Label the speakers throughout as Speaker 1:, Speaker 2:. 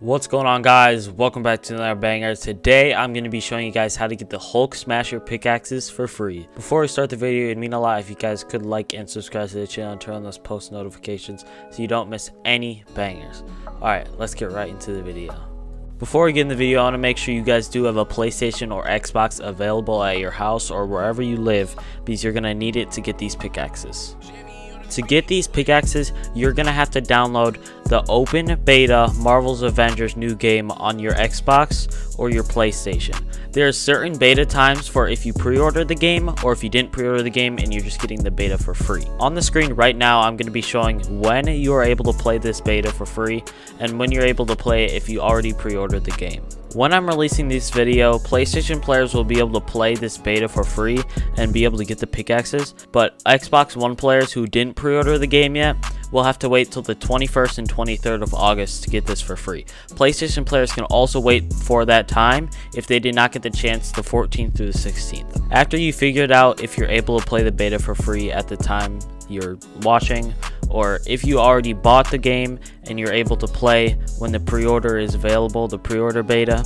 Speaker 1: What's going on guys? Welcome back to another banger. Today I'm going to be showing you guys how to get the Hulk Smasher pickaxes for free. Before we start the video, it'd mean a lot if you guys could like and subscribe to the channel and turn on those post notifications so you don't miss any bangers. Alright, let's get right into the video. Before we get in the video, I want to make sure you guys do have a PlayStation or Xbox available at your house or wherever you live because you're going to need it to get these pickaxes. To get these pickaxes, you're going to have to download the open beta Marvel's Avengers new game on your Xbox or your PlayStation. There are certain beta times for if you pre-order the game or if you didn't pre-order the game and you're just getting the beta for free. On the screen right now, I'm going to be showing when you are able to play this beta for free and when you're able to play it if you already pre-ordered the game. When I'm releasing this video, PlayStation players will be able to play this beta for free and be able to get the pickaxes, but Xbox One players who didn't pre-order the game yet will have to wait till the 21st and 23rd of August to get this for free. PlayStation players can also wait for that time if they did not get the chance the 14th through the 16th. After you figured out if you're able to play the beta for free at the time you're watching, or if you already bought the game and you're able to play when the pre-order is available, the pre-order beta,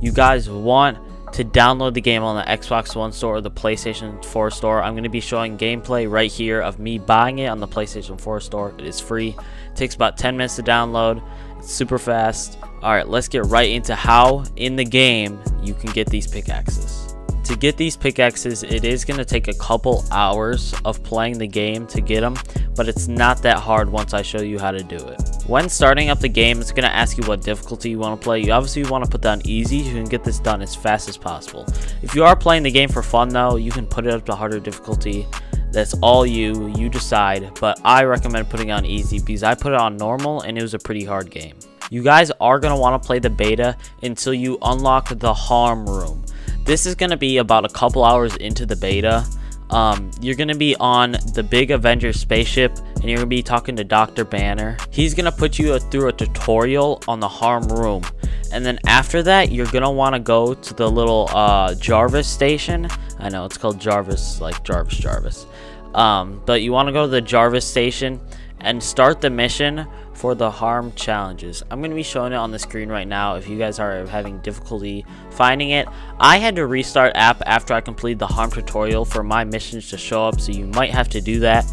Speaker 1: you guys want to download the game on the Xbox One store or the PlayStation 4 store. I'm going to be showing gameplay right here of me buying it on the PlayStation 4 store. It is free. It takes about 10 minutes to download. It's super fast. Alright, let's get right into how in the game you can get these pickaxes. To get these pickaxes, it is going to take a couple hours of playing the game to get them, but it's not that hard once I show you how to do it. When starting up the game, it's going to ask you what difficulty you want to play. You obviously want to put down easy. You can get this done as fast as possible. If you are playing the game for fun though, you can put it up to harder difficulty. That's all you, you decide, but I recommend putting on easy because I put it on normal and it was a pretty hard game. You guys are going to want to play the beta until you unlock the harm room. This is going to be about a couple hours into the beta. Um, you're going to be on the big Avengers spaceship and you're going to be talking to Dr. Banner. He's going to put you through a tutorial on the harm room. And then after that, you're going to want to go to the little uh, Jarvis station. I know it's called Jarvis, like Jarvis Jarvis. Um, but you want to go to the Jarvis station and start the mission for the harm challenges. I'm going to be showing it on the screen right now if you guys are having difficulty finding it. I had to restart app after I completed the harm tutorial for my missions to show up, so you might have to do that.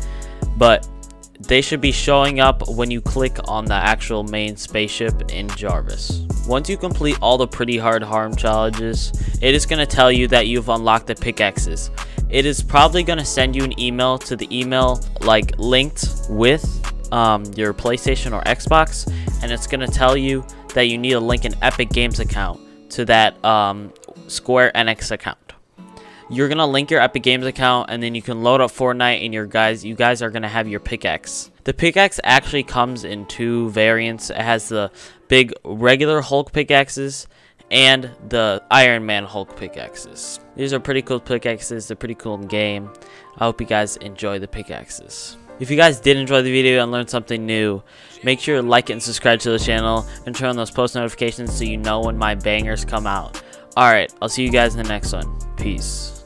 Speaker 1: But they should be showing up when you click on the actual main spaceship in Jarvis. Once you complete all the pretty hard harm challenges, it is going to tell you that you've unlocked the pickaxes. It is probably going to send you an email to the email like linked with um, your PlayStation or Xbox, and it's going to tell you that you need to link an Epic Games account to that um, Square Enix account. You're gonna link your Epic Games account, and then you can load up Fortnite, and your guys, you guys are gonna have your pickaxe. The pickaxe actually comes in two variants. It has the big regular Hulk pickaxes and the Iron Man Hulk pickaxes. These are pretty cool pickaxes. They're pretty cool in game. I hope you guys enjoy the pickaxes. If you guys did enjoy the video and learned something new, make sure to like it and subscribe to the channel and turn on those post notifications so you know when my bangers come out. Alright, I'll see you guys in the next one. Peace.